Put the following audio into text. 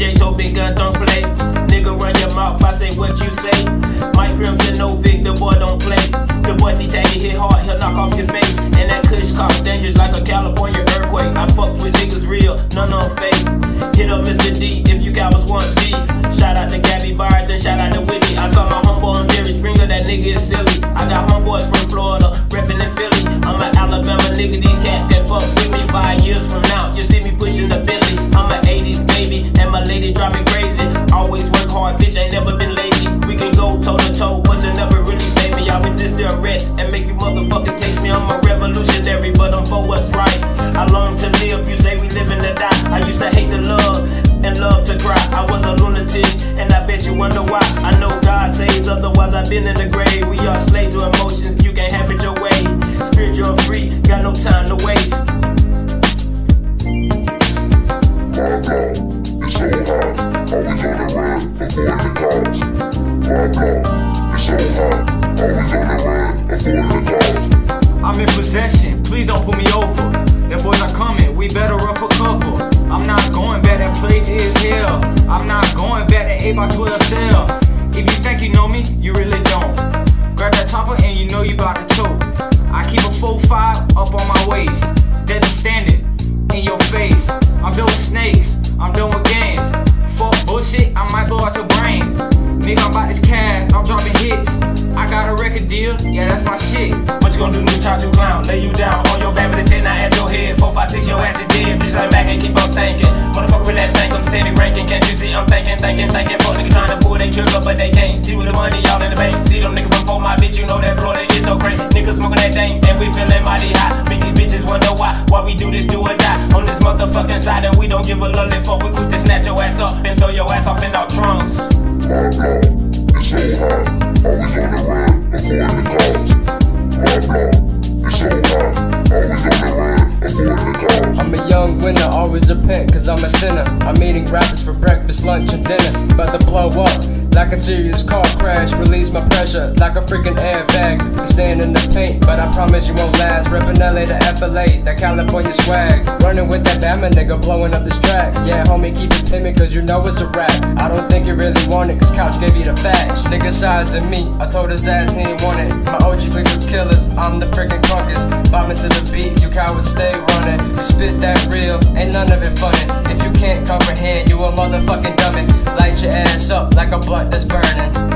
DJ told big guns don't play. Nigga, run your mouth, I say what you say. Mike Crimson, Novik, the boy don't play. The boy, he tag hit hard, he'll knock off your face. And that Kush cop dangerous like a California earthquake. I fuck with niggas real, none on fake. Hit up Mr. D if you got was one beef. Shout out to Gabby Barnes and shout out to Whitney. I saw my homeboy on Jerry Springer, that nigga is silly. I got homeboys from me crazy. Always work hard, bitch, ain't never been lazy. We can go toe to toe, but you never really fade me. I resist the arrest and make you motherfucking take me. I'm a revolutionary, but I'm for what's right. I long to live, you say we living to die. I used to hate the love and love to cry. I was a lunatic, and I bet you wonder why. I know God saves, otherwise I've been in the grave. We are slaves to emotions, you can't have it your way. Spiritual free, got no time to waste. I'm in possession, please don't put me over. Them boys are coming, we better run for cover. I'm not going back, that place is hell. I'm not going back, that 8 by 12 your ass is dead. Bitch, like back and keep on stinking. Motherfucker with that bank, I'm steady ranking. Can't you see I'm thinking, thinking, thinking? Fuck nigga trying to pull they trigger, but they can't. See with the money, y'all in the bank. See them niggas from 4, my bitch, you know that Florida is so great. Niggas smoking that thing, and we feeling mighty hot. Make these bitches wonder why, why we do this, do or die. On this motherfucking side, and we don't give a lolly fuck. We quick to snatch your ass up and throw your ass off in our trunks. My God, it's so hot, always on the run, avoiding I'm a sinner. I'm eating rappers for breakfast, lunch, and dinner. About to blow up like a serious car crash. Release my pressure like a freaking airbag. Stand in the paint, but I promise you won't last. Reppin' LA to FLA, that California swag. Running with that Bama nigga, blowing up this track. Yeah, homie, keep it timid, cause you know it's a rap. I don't think you really want it, cause Couch gave you the facts. Nigga sizing me, I told his ass he ain't want it. My OG of killers, I'm the freaking drunkest. Bobbing to the beat, you cowards stay running. You spit that real, ain't none of it funny. If you can't comprehend, you a motherfucking dummy. Like a blunt that's burning.